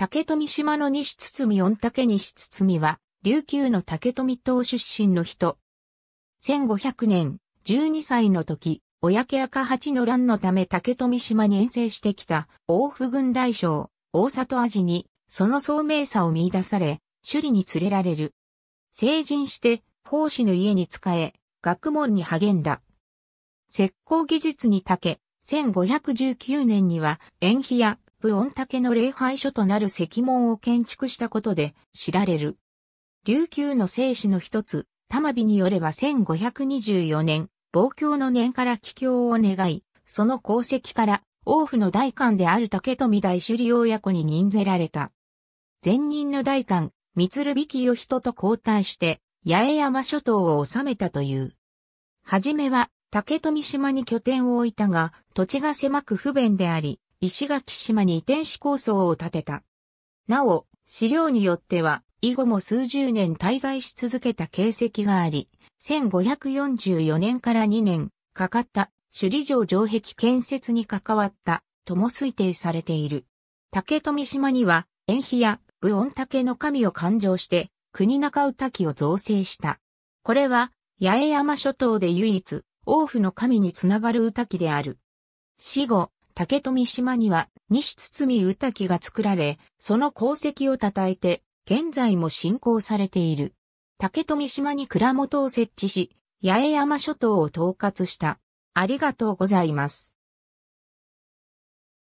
竹富島の西堤御嶽西堤は、琉球の竹富島出身の人。1500年、12歳の時、親家赤八の乱のため竹富島に遠征してきた、大府軍大将、大里味に、その聡明さを見出され、首里に連れられる。成人して、奉仕の家に仕え、学問に励んだ。石膏技術に長け、1519年には、延比や武音竹の礼拝所となる石門を建築したことで知られる。琉球の聖史の一つ、玉美によれば1524年、望郷の年から帰郷を願い、その功績から王府の大官である竹富大首里親子に任ぜられた。前任の大官、三鶴引き人と交代して、八重山諸島を治めたという。はじめは、竹富島に拠点を置いたが、土地が狭く不便であり、石垣島に移転し構想を立てた。なお、資料によっては、以後も数十年滞在し続けた形跡があり、1544年から2年かかった首里城城壁建設に関わったとも推定されている。竹富島には、延比や武音竹の神を勘定して、国中宇滝を造成した。これは、八重山諸島で唯一、王府の神につながる宇滝である。死後、竹富島には西堤宇滝が作られ、その功績を称えて、現在も信仰されている。竹富島に蔵元を設置し、八重山諸島を統括した。ありがとうございます。